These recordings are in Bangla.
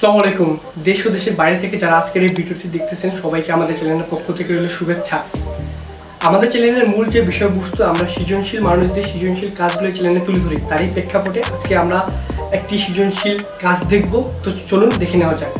আসসালামু আলাইকুম। দেশ ও দেশের বাইরে থেকে যারা আজকের এই ভিডিওটি দেখতেছেন, সবাইকে আমাদের চ্যানেলের পক্ষ থেকে রইল শুভেচ্ছা। আমাদের চ্যানেলের মূল যে বিষয়বস্তু, আমরা সৃজনশীল মানুষদের সৃজনশীল কাজগুলো চ্যানেলে তুলে ধরি। তারই প্রেক্ষাপটে আজকে আমরা একটি সৃজনশীল কাজ দেখব। তো চলুন দেখে নেওয়া যাক।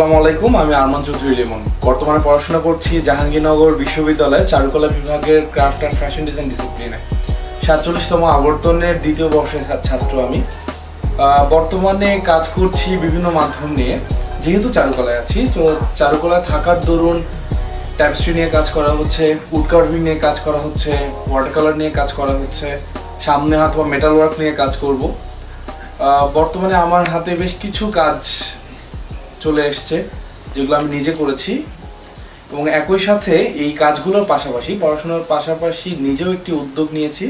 আসসালামু আলাইকুম, আমি আরমান চৌধুরী লিমন। বর্তমানে পড়াশোনা করছি জাহাঙ্গীরনগর বিশ্ববিদ্যালয়ে চারুকলা বিভাগের ক্রাফট অ্যান্ড ফ্যাশন ডিজাইন ডিসিপ্লিনে। সাতচল্লিশতম আবর্তনের দ্বিতীয় বর্ষের ছাত্র আমি। বর্তমানে কাজ করছি বিভিন্ন মাধ্যম নিয়ে। যেহেতু চারুকলায় আছি, তো চারুকলায় থাকার দরুন ট্যাপস্ট্রি নিয়ে কাজ করা হচ্ছে উড কার্ভিং নিয়ে কাজ করা হচ্ছে ওয়াটার কালার নিয়ে কাজ করা হচ্ছে, সামনে অথবা মেটাল ওয়ার্ক নিয়ে কাজ করব। বর্তমানে আমার হাতে বেশ কিছু কাজ চলে এসছে, যেগুলো আমি নিজে করেছি। এবং একই সাথে এই কাজগুলোর পাশাপাশি, পড়াশোনার পাশাপাশি নিজেও একটি উদ্যোগ নিয়েছি,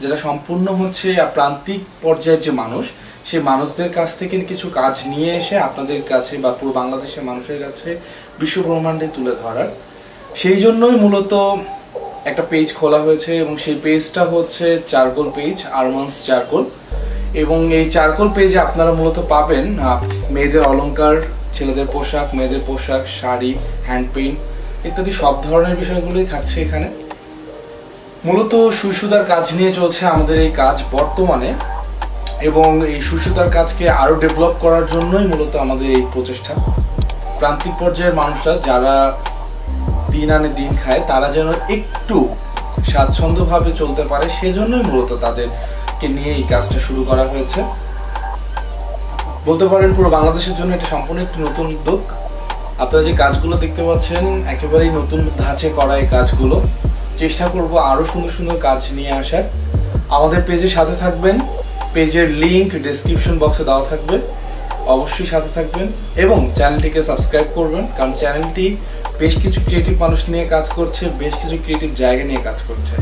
যেটা সম্পূর্ণ হচ্ছে প্রান্তিক পর্যায়ের যে মানুষ সেই মানুষদের কাছ থেকে কিছু কাজ নিয়ে এসে আপনাদের কাছে বা পুরো বাংলাদেশের মানুষের কাছে বিশ্ব ব্রহ্মাণ্ডে তুলে ধরার। সেই জন্যই মূলত একটা পেজ খোলা হয়েছে এবং সেই পেজটা হচ্ছে চারকোল পেজ আরমান্স চারকোল। এবং এই চারকোল পেজে আপনারা মূলত পাবেন মেয়েদের অলংকার ছেলেদের পোশাক, মেয়েদের পোশাক, শাড়ি হ্যান্ড পেইন্ট ইত্যাদি সব ধরনের বিষয়গুলোই থাকছে এখানে। মূলত সুইসুদার কাজ নিয়ে চলছে আমাদের এই কাজ বর্তমানে এবং এই সুইসুদার কাজকে আরও ডেভেলপ করার জন্যই মূলত আমাদের এই প্রচেষ্টা। প্রান্তিক পর্যায়ের মানুষরা যারা দিন আনে দিন খায়, তারা যেন একটু স্বাচ্ছন্দ্যভাবে চলতে পারে, সেজন্যই মূলত তাদেরকে নিয়ে এই কাজটা শুরু করা হয়েছে। বলতে পারেন পুরো বাংলাদেশের জন্য এটা সম্পূর্ণ একটি নতুন উদ্যোগ। আপনারা যে কাজগুলো দেখতে পাচ্ছেন, একেবারেই নতুন ধাঁচে করা এই কাজগুলো। চেষ্টা করব আরও সুন্দর সুন্দর কাজ নিয়ে আসার। আমাদের পেজের সাথে থাকবেন, পেজের লিংক ডেসক্রিপশন বক্সে দেওয়া থাকবে। অবশ্যই সাথে থাকবেন এবং চ্যানেলটিকে সাবস্ক্রাইব করবেন, কারণ চ্যানেলটি বেশ কিছু ক্রিয়েটিভ মানুষ নিয়ে কাজ করছে, বেশ কিছু ক্রিয়েটিভ জায়গা নিয়ে কাজ করছে।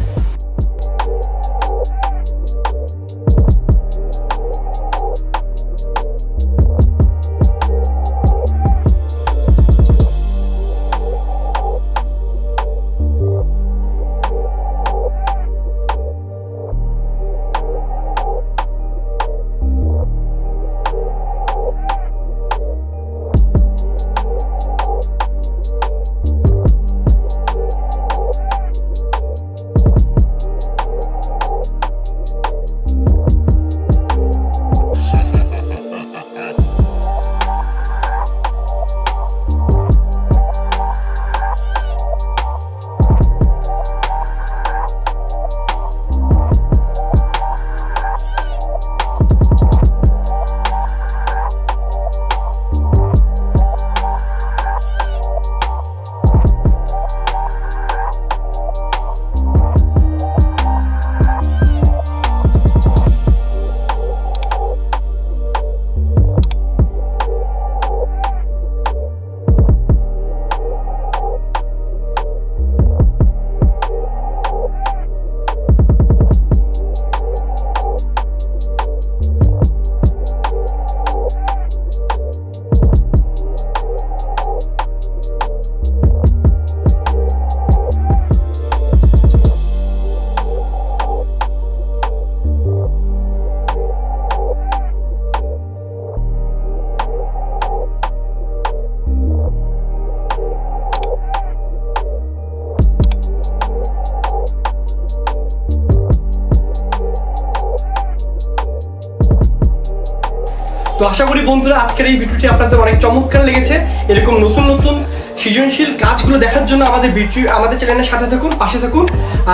তো আশা করি বন্ধুরা, আজকের এই ভিডিওটি আপনাদের অনেক চমৎকার লেগেছে। এরকম নতুন নতুন সৃজনশীল কাজগুলো দেখার জন্য আমাদের ভিডিও, আমাদের চ্যানেলের সাথে থাকুন, পাশে থাকুন।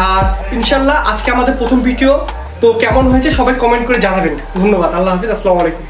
আর ইনশাল্লাহ আজকে আমাদের প্রথম ভিডিও। তো কেমন হয়েছে সবাই কমেন্ট করে জানাবেন। ধন্যবাদ, আল্লাহ হাফিজ, আসসালামু আলাইকুম।